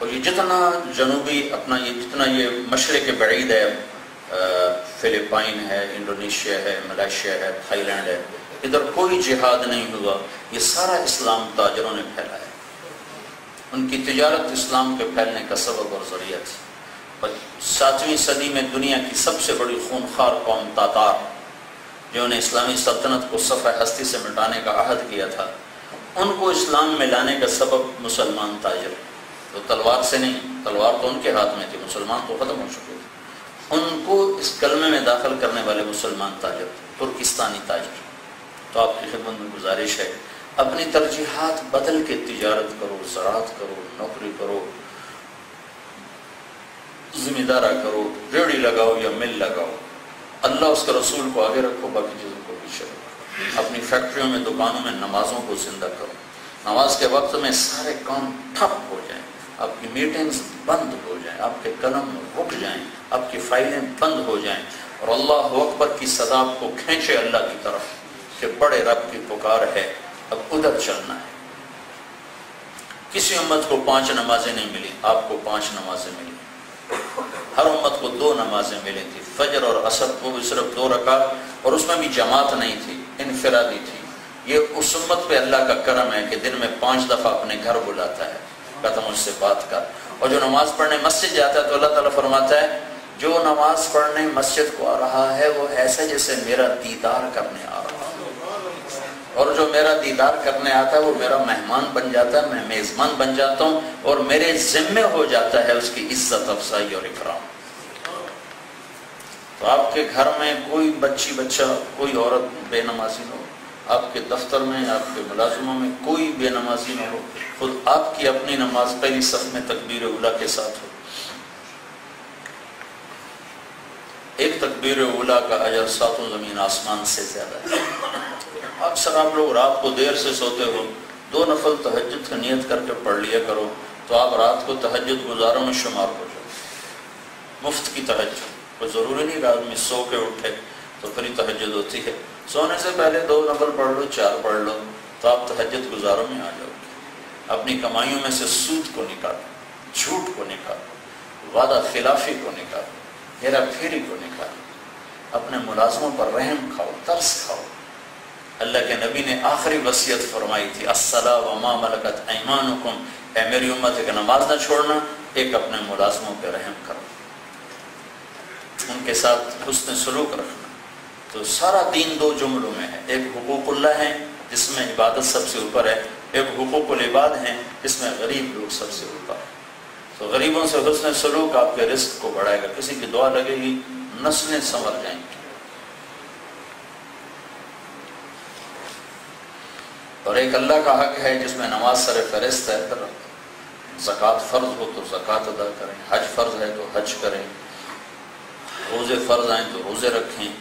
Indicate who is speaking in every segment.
Speaker 1: اور یہ جتنا جنوبی اپنا یہ جتنا یہ مشرق بعید ہے فلپائن ہے، انڈونیشیا ہے، ملائیشیا ہے، تھائی لینڈ ہے، ادھر کوئی جہاد نہیں ہوا، یہ سارا اسلام تاجروں نے پھیلایا۔ ان کی تجارت اسلام کے پھیلنے کا سبب اور ذریعہ تھی۔ ساتویں صدی میں دنیا کی سب سے بڑی خونخوار قوم تاتار، جو نے اسلامی سلطنت کو صفحہ ہستی سے مٹانے کا عہد کیا تھا، ان کو اسلام میں لانے کا سبب مسلمان تاجر۔ تو تلوار سے نہیں، تلوار تو ان کے ہاتھ میں تھی، مسلمان تو ختم ہو چکے تھے۔ ان کو اس کلمے میں داخل کرنے والے مسلمان تاجر، ترکستانی تاجر۔ تو آپ کی خدمت میں گزارش ہے، اپنی ترجیحات بدل کے تجارت کرو، زراعت کرو، نوکری کرو، ذمہ دارہ کرو ریڑی لگاؤ یا مل لگاؤ۔ اللہ اس کے رسول کو آگے رکھو، باقی چیزوں کو پیچھے رکھو۔ اپنی فیکٹریوں میں، دکانوں میں، نمازوں کو زندہ کرو۔ نماز کے وقت میں سارے کام ٹھپ ہو جائیں۔ آپ کی میٹنگز بند ہو جائیں، آپ کے قلم رک جائیں، آپ کی فائلیں بند ہو جائیں اور اللہ اکبر کی صدا کو کھینچے اللہ کی طرف کہ بڑے رب کی پکار ہے، اب ادھر چلنا ہے۔ کسی امت کو پانچ نمازیں نہیں ملی، آپ کو پانچ نمازیں ملی۔ ہر امت کو دو نمازیں ملی تھی فجر اور عصر، وہ بھی صرف دو رکھا اور اس میں بھی جماعت نہیں تھی، انفرادی تھی۔ یہ اس امت پہ اللہ کا کرم ہے کہ دن میں پانچ دفعہ اپنے گھر بلاتا ہے۔ کہتا مجھ سے بات کر۔ اور جو نماز پڑھنے مسجد جاتا ہے تو اللہ تعالیٰ فرماتا ہے، جو نماز پڑھنے مسجد کو آ رہا ہے، وہ ایسا جیسے میرا دیدار کرنے آ رہا ہے۔ اور جو میرا دیدار کرنے آتا ہے، وہ میرا مہمان بن جاتا ہے، میں میزبان بن جاتا ہوں اور میرے ذمے ہو جاتا ہے اس کی عزت، افزائی اور اکرام۔ تو آپ کے گھر میں کوئی بچی، بچہ، کوئی عورت بے نمازی ہو۔ آپ کے دفتر میں، آپ کے ملازموں میں کوئی بے نمازی نہ ہو، خود آپ کی اپنی نماز پہلی صف میں تکبیر اولا کے ساتھ ہو۔ ایک تکبیر اولا کا اجر ساتوں زمین آسمان سے زیادہ ہے۔ اکثر آپ لوگ رات کو دیر سے سوتے ہو، دو نفل تہجد کا نیت کر کے پڑھ لیا کرو، تو آپ رات کو تہجد گزاروں میں شمار ہو جاؤ۔ مفت کی تہجد، کوئی ضروری نہیں کہ آدمی سو کے اٹھے تو پھر تہجد ہوتی ہے۔ سونے سے پہلے دو نفل پڑھ لو، چار پڑھ لو، تو آپ تہجد گزاروں میں آ جاؤ گے۔ اپنی کمائیوں میں سے سود کو نکالو، جھوٹ کو نکالو، وعدہ خلافی کو نکالو، ہیرا پھیری کو نکالو۔ اپنے ملازموں پر رحم کھاؤ، ترس کھاؤ۔ اللہ کے نبی نے آخری وصیت فرمائی تھی، السلام وما ملکت ایمانکم۔ اے میری امت ہے کہ نماز نہ چھوڑنا، ایک اپنے ملازموں پہ رحم کرو۔ ان کے ساتھ حسن سلوک رکھنا تو سارا دین دو جملوں میں ہے۔ ایک حقوق اللہ ہے جس میں عبادت سب سے اوپر ہے۔ ایک حقوق العباد ہیں، جس میں غریب لوگ سب سے اوپر ہے تو غریبوں سے حسن سلوک آپ کے رزق کو بڑھائے گا۔ کسی کی دعا لگے گی، نسلیں سنور جائیں گی۔ اور ایک اللہ کا حق ہے، جس میں نماز سر فہرست ہے۔ پھر زکوٰۃ فرض ہو تو زکوٰۃ ادا کریں۔ حج فرض ہے تو حج کریں۔ روزے فرض آئیں تو روزے رکھیں۔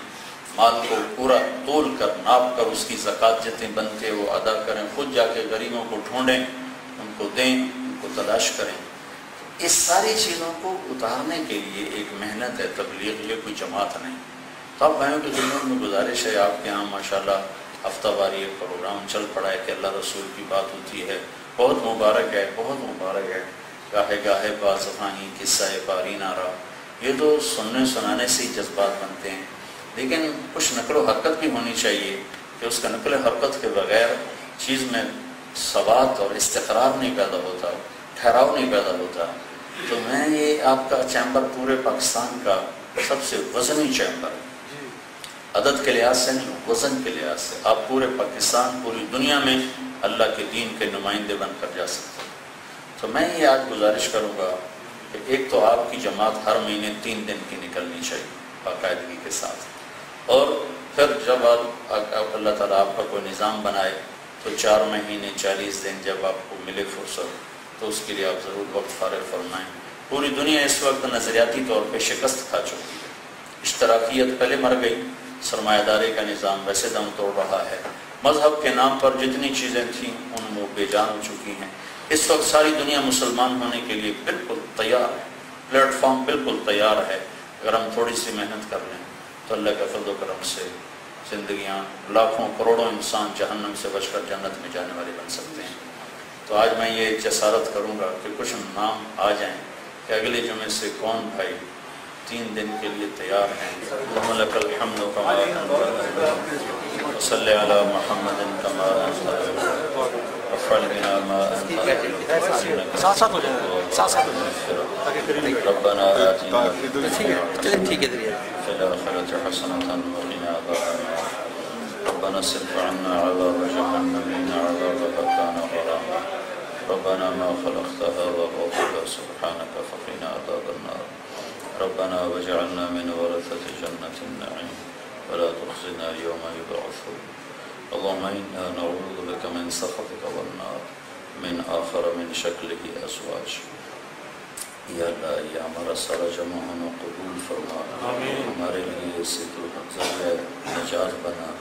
Speaker 1: مال کو پورا تول کر ناپ کر اس کی زکوٰۃ جتنے بنتے وہ ادا کریں، خود جا کے غریبوں کو ڈھونڈیں، ان کو دیں، ان کو تلاش کریں۔ اس ساری چیزوں کو اتارنے کے لیے ایک محنت ہے، تبلیغ، یہ کوئی جماعت نہیں۔ تو اب بھائیوں کی خدمت میں گزارش ہے، آپ کے یہاں ماشاء اللہ ہفتہ واری ایک پروگرام چل پڑا ہے کہ اللہ رسول کی بات ہوتی ہے۔ بہت مبارک ہے، بہت مبارک ہے۔ گاہے گاہے باز افاہی قصہ پاری نارا یہ تو سننے سنانے سے ہی جذبات بنتے ہیں۔ لیکن کچھ نقل و حرکت بھی ہونی چاہیے کہ اس کا نقل و حرکت کے بغیر چیز میں ثبات اور استقرار نہیں پیدا ہوتا، ٹھہراؤ نہیں پیدا ہوتا۔ تو میں یہ آپ کا چیمبر پورے پاکستان کا سب سے وزنی چیمبر۔ عدد کے لحاظ سے نہیں، وزن کے لحاظ سے۔ آپ پورے پاکستان، پوری دنیا میں اللہ کے دین کے نمائندے بن کر جا سکتے ہیں۔ تو میں یہ آج گزارش کروں گا کہ ایک تو آپ کی جماعت ہر مہینے تین دن کی نکلنی چاہیے، باقاعدگی کے ساتھ۔ اور پھر جب آپ اللہ تعالیٰ آپ کا کوئی نظام بنائے تو چار مہینے چالیس دن جب آپ کو ملے فرصت، تو اس کے لیے آپ ضرور وقت فارغ فرمائیں۔ پوری دنیا اس وقت نظریاتی طور پہ شکست کھا چکی ہے۔ اشتراکیت پہلے مر گئی، سرمایہ داری کا نظام ویسے دم توڑ رہا ہے۔ مذہب کے نام پر جتنی چیزیں تھیں، ان وہ بے جان ہو چکی ہیں۔ اس وقت ساری دنیا مسلمان ہونے کے لیے بالکل تیار ہے۔ پلیٹ فارم بالکل تیار ہے۔ اگر ہم تھوڑی سی محنت کر لیں۔ تو اللہ کے فضل و کرم سے زندگیاں لاکھوں کروڑوں انسان جہنم سے بچ کر جنت میں جانے والے بن سکتے ہیں۔ تو آج میں یہ جسارت کروں گا کہ کچھ نام آ جائیں کہ اگلے جمعے سے کون بھائی تین دن کے لیے تیار ہیں۔ ملک الحمد صلی علی محمد ربنا آتنا
Speaker 2: ٹھیک ہے۔
Speaker 1: في الآخرة حسنة وقنا عذاب ربنا صرف عنا عذاب جهنم إن عذابها كان غراما. ربنا ما خلقت هذا باطلا سبحانك فقنا عذاب النار. ربنا واجعلنا من ورثة جنة النعيم. ولا تخزنا يوم يبعثون. اللهم إنا نعوذ بك من سخطك والنار من آخر من شكله أزواج. یا اللہ یہ ہمارا سارا جمع ہونا قبول فرما۔ ہمارے لیے سے تو ذریعہ نجات بنا۔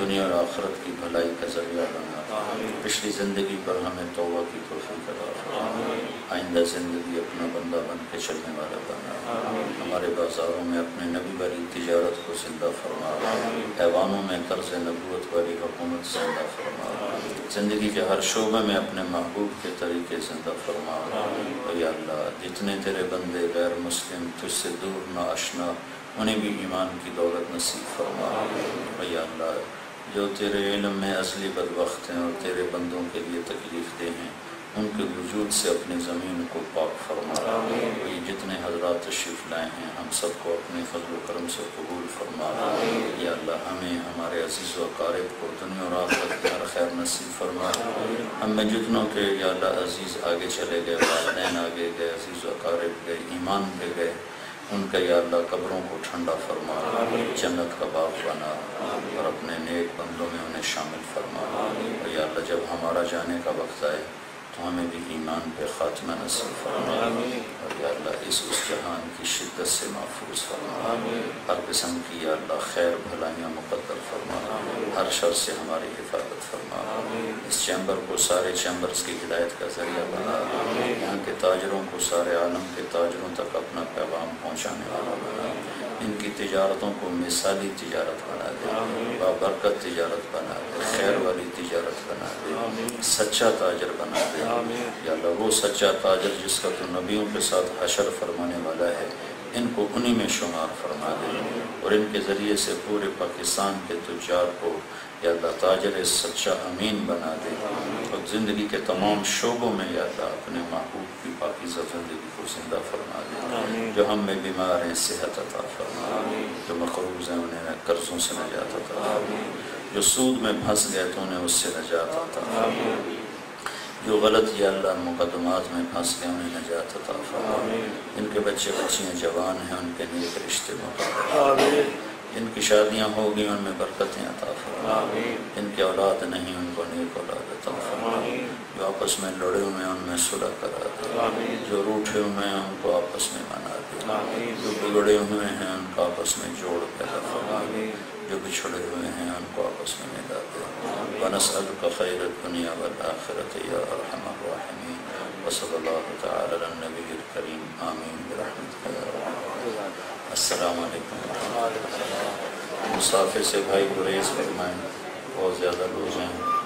Speaker 1: دنیا اور آخرت کی بھلائی کا ذریعہ بنا۔ پچھلی زندگی پر ہمیں توبہ کی توفیق عطا فرما۔ آئندہ زندگی اپنا بندہ بن کے چلنے والا بنا۔ ہمارے بازاروں میں اپنے نبی والی تجارت کو زندہ فرما۔ حیوانوں میں طرز نبوت والی حکومت زندہ فرما۔ زندگی کے ہر شعبے میں اپنے محبوب کے طریقے زندہ فرما۔ یا اللہ جتنے تیرے بندے غیر مسلم تجھ سے دور نہ اشنا انہیں بھی ایمان کی دولت نصیب فرما۔ یا اللہ جو تیرے علم میں اصلی بدبخت ہیں اور تیرے بندوں کے لیے تکلیف دے ہیں ان کے وجود سے اپنی زمین کو پاک فرما۔ یہ حضرات تشریف لائے ہیں، ہم سب کو اپنے فضل و کرم سے قبول فرما یا اللہ، ہمیں، ہمارے عزیز و قارب کو دنیا اور آخرت ہر خیر نصیب فرما۔ ہم میں جتنوں کے یا اللہ عزیز آگے چلے گئے، والدین آگے گئے، عزیز و قارب گئے، ایمان پہ گئے، ان کا یا اللہ قبروں کو ٹھنڈا فرما۔ جنت کا باغ بنا اور اپنے نیک بندوں میں انہیں شامل فرما۔ یا اللہ، جب ہمارا جانے کا وقت آئے ہمیں بھی ایمان پہ خاتمہ نصیب فرما اور یا اللہ اس اس جہان کی شدت سے محفوظ فرما ہر قسم کی یا اللہ خیر بھلائیاں مقدر فرما ہر شر سے ہماری حفاظت فرما اس چیمبر کو سارے چیمبرز کی ہدایت کا ذریعہ بنا۔ یہاں کے تاجروں کو سارے عالم کے تاجروں تک اپنا پیغام پہنچانے والا بنا۔ ان کی تجارتوں کو مثالی تجارت بنا دے۔ بابرکت تجارت بنا دے۔ خیر والی تجارت بنا دے۔ سچا تاجر بنا دے۔ یا اللہ وہ سچا تاجر جس کا تو نبیوں کے ساتھ حشر فرمانے والا ہے۔ ان کو انہی میں شمار فرما دے اور ان کے ذریعے سے پورے پاکستان کے تجار کو یا اللہ تاجر سچا امین بنا دے اور زندگی کے تمام شعبوں میں یا اللہ اپنے محبوب کی پاکیزہ زندگی کو زندہ فرما دے۔ جو ہم میں بیمار ہیں صحت عطا فرما۔ جو مقروض ہیں انہیں قرضوں سے نجات عطا جو سود میں پھنس گئے تو انہیں اس سے نجات عطا فرما۔ جو غلط یا اللہ مقدمات میں پھنس گئے انہیں نجات عطا فرما۔ ان کے بچے بچیاں جوان ہیں ان کے نیک رشتے مقرر جن کی شادیاں ہو گئی ان میں برکتیں عطا فرما۔ جن کی اولاد نہیں ان کو نیک اولاد عطا فرما۔ جو آپس میں لڑے ہوئے ان میں صلح کرا دے۔ جو روٹھے ہوئے ہیں ان کو آپس میں منا دے۔ جو بگڑے ہوئے ہیں ان کو آپس میں جوڑ پیدا فرما جو بچھڑے ہوئے ہیں ان کو آپس میں ملا دے۔ ونسألك خير الدنيا والآخرة يا أرحم الراحمين وصلى الله تعالى على النبي الكريم آمين يا رب السلام علیکم ورحمۃ اللہ۔ مسافر سے بھائی گریز فرمائیں بہت زیادہ لوگ ہیں۔